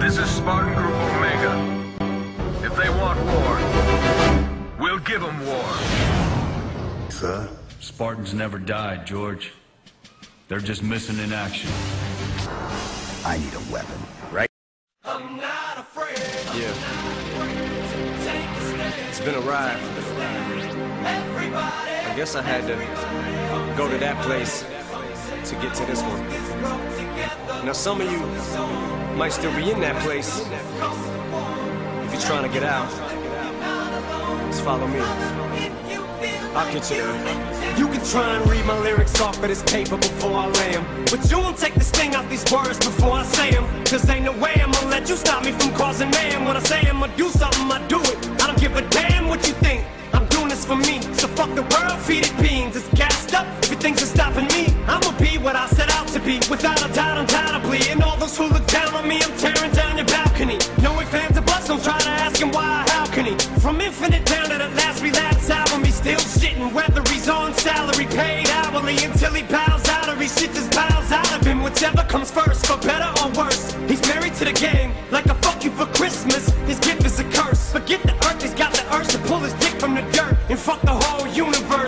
This is Spartan Group Omega. If they want war, we'll give them war. Sir? Spartans never died, George. They're just missing in action. I need a weapon, right? I'm not afraid. Yeah. It's been a ride. I guess I had to go to that place to get to this one. Now, some of you might still be in that place. If you're trying to get out, just follow me. I'll get you there. You can try and read my lyrics off of this paper before I lay 'em. But you won't take the sting out these words before I say 'em. Cause ain't no way I'ma let you stop me from causing mayhem. When I say I'ma do something, I do it. I don't give a damn what you think. I'm doing this for me. So fuck the world, feed it Without a doubt, undoubtedly. And all those who look down on me, I'm tearing down your balcony. No ifs, fans, or buts, don't try to ask him why, how can he? From infinite down to the last relapse album, he's still shitting. Whether he's on salary, paid hourly, until he bows out or he shit just bows out of him. Whichever comes first, for better or worse. He's married to the game, like a fuck you for Christmas. His gift is a curse. Forget the earth, he's got the urge to pull his dick from the dirt and fuck the whole universe.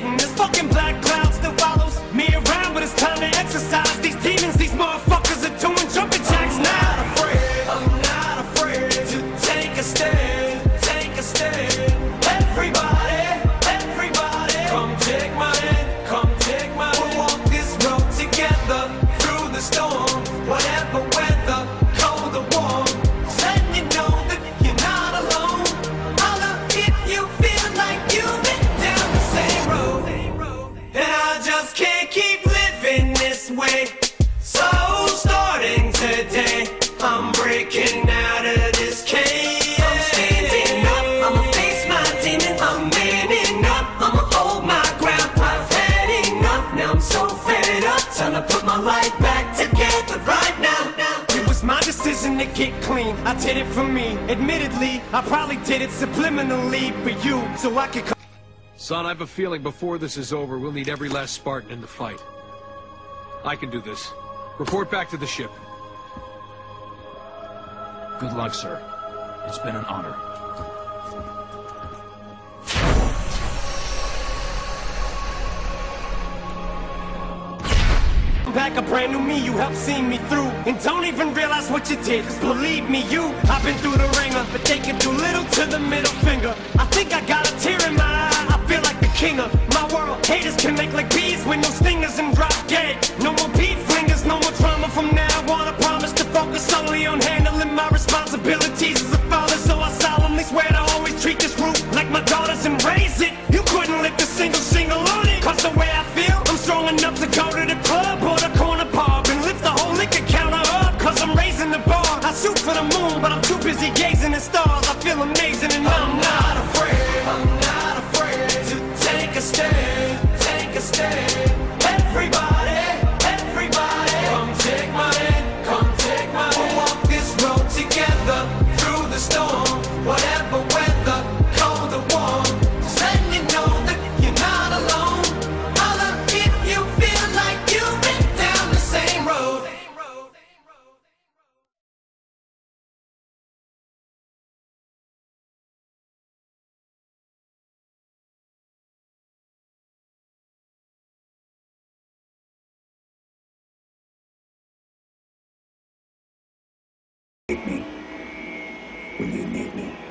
guess I did it for me. Admittedly, I probably did it subliminally for you, so I could. Son, I have a feeling before this is over, we'll need every last Spartan in the fight. I can do this. Report back to the ship. Good luck, sir. It's been an honor. Back a brand new me, you helped see me through. And don't even realize what you did, believe me, you I've been through the ringer, but they can do little to the middle finger. I think I got a tear in my eye, I feel like the king of my world. Haters can make like gazing at stars I feel amazing you need me.